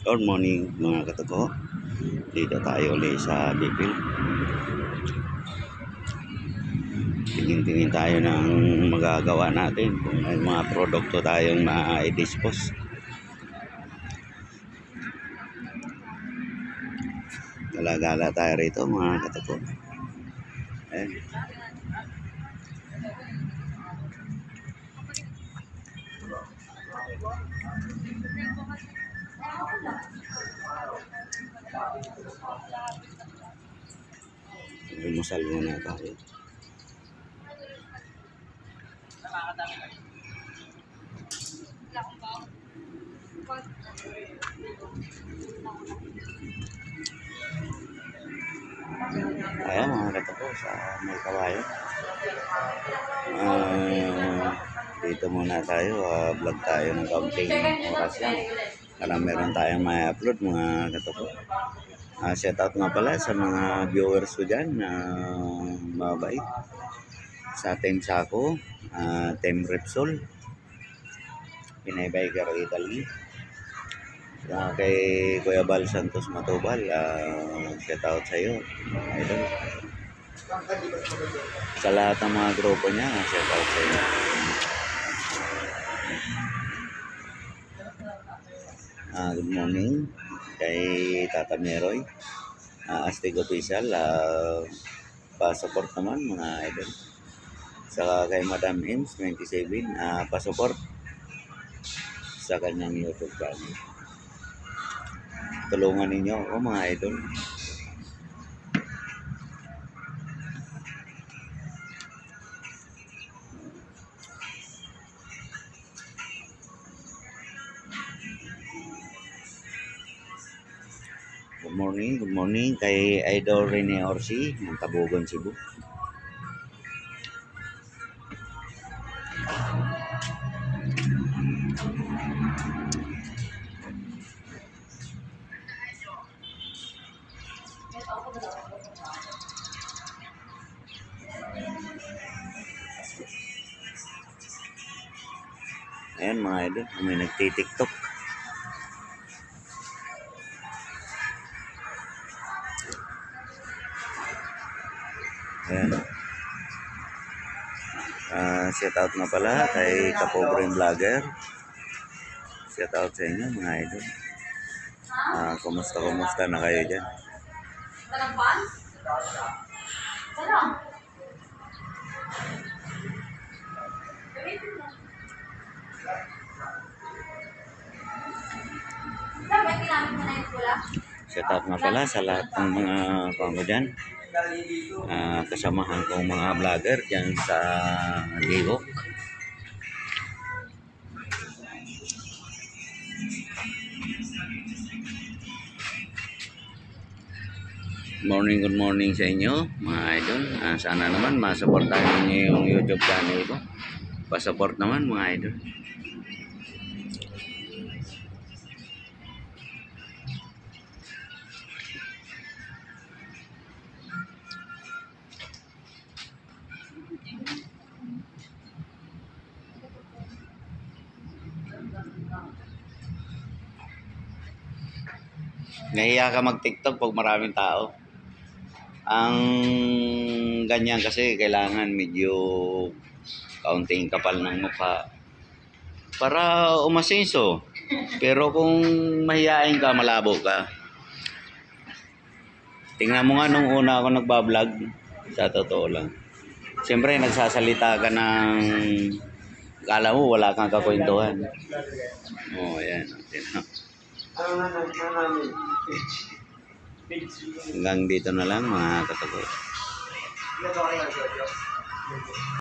Good morning mga katago. Dito tayo ulit sa Bipil. Tingin-tingin tayo ng magagawa natin kung may mga produkto tayong ma-dispose. Gala-gala tayo rito mga katago. Ayan. Lumusal muna tayo. Ayan mga katapo sa may kawayo. Ah, dito muna tayo. ah, vlog tayo ng kaunting oras yan. Para meron tayong may upload mga katapo. Ah, shout out nga pala sa mga viewers ko dyan na mabait. Sa Team Sako, ah, Team Repsol, Pinay Biker Italy. Sa kay Kuya Bal Santos Matubal, ah, shout out sa iyo. Idol. Sa lahat ng mga grupo niya, shout out sa iyo. Ah, good morning kay Tata Meroy. Uh, Astig Official, uh, pa-support naman mga idol. Saka kay Madam Ims 27, uh, pa-support sa kanyang YouTube channel. Tulungan ninyo ako mga idol. Morning, good morning kay Idol Rene Orsi ng Tabugon, Cebu. Ayan mga idol, may nagtitiktok. Ayan. Ah, shout out nga pala kay Kapobreng Vlogger. Shout out sa inyo mga idol. Ah, kumusta kumusta na kayo na pula? Shout out nga pala sa lahat ng mga kamo dyan. Ah, kasamahan kong mga vlogger dyan sa Ligok. Morning, good morning sa inyo mga idol. Ah, sana naman masuportahan niyo yung YouTube channel ko. Pasupport naman mga idol. Nahiya ka mag-TikTok pag maraming tao. Ang ganyan kasi kailangan medyo kaunting kapal ng mukha para umasenso. Pero kung mahihain ka, malabo ka. Tingnan mo nga nung una ako nagbablog, sa totoo lang. Siyempre, nagsasalita ka ng... Kala mo, wala kang kakwentuhan. Oh, ayan. Hanggang dito na lang mga katagot.